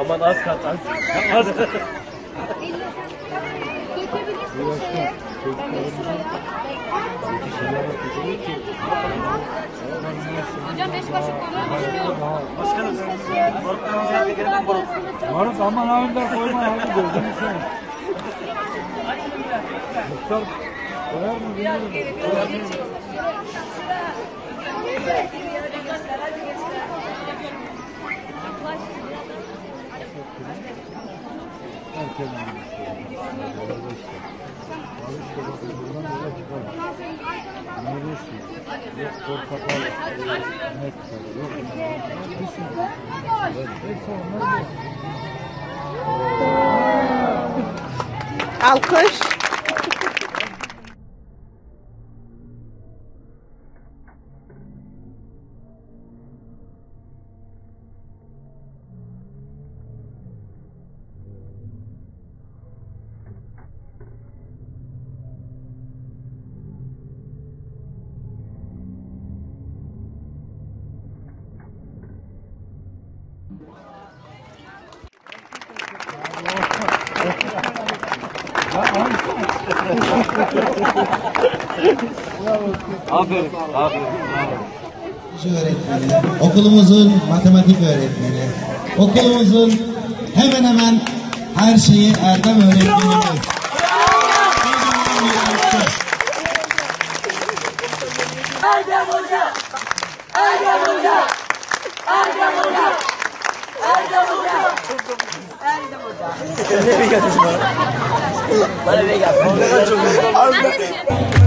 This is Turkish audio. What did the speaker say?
Aman az kat az. Az. Hocam beş kaşık kola düşüyor. Başkanım. Bir kere kork. Varız aman ağırlar koyma abi gözünü seveyim. Muhtar koyar mı bilmiyorum. Herkes aynı Alkış. Aferin. Aferin. öğretmeni, okulumuzun matematik öğretmeni, okulumuzun hemen hemen her şeyi Erdem öğretmenimiz. Erdem Hoca! Erdem Hoca! 얘기가 되지 마라. 말을 얘기 안 해. 내가 좀. 아,